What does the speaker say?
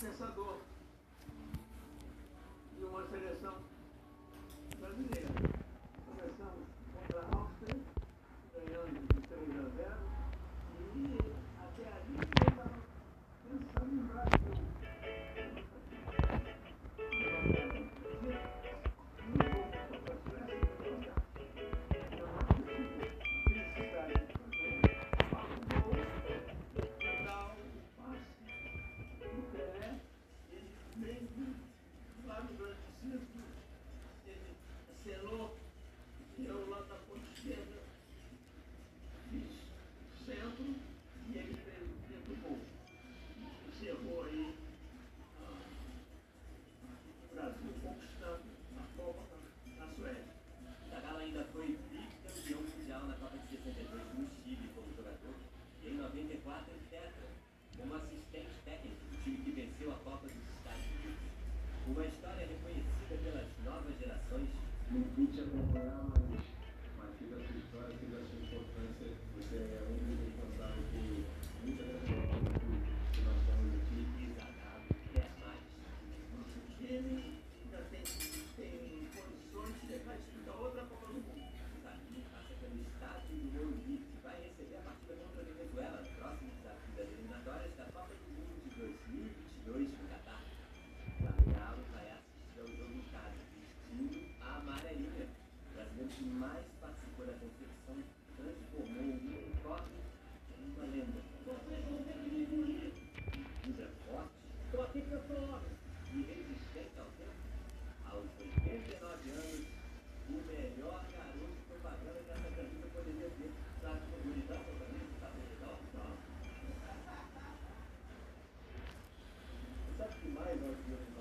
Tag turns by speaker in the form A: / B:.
A: pensador de uma seleção brasileira. Selou, eu lá da ponta esquerda, fiz centro e ele fez dentro do gol. Encerrou aí ah, o Brasil conquistando a Copa na, Suécia.
B: Zagallo ainda foi vice-campeão mundial na Copa de 62 no Chile como jogador e em 94 tetra como assistente técnico do time que venceu a Copa dos Estados Unidos. Uma história
C: muchas
B: mais participou da confecção transformou um toque em uma lenda. ter que me engolir? Diz é forte, toque que eu sou homem. E resistente ao tempo, aos 89 anos, o melhor garoto de propaganda que dessa camisa poderia ter. Sabe comunidade sua camisa? Tá bonitão?
A: Não. Sabe o que mais nós vimos?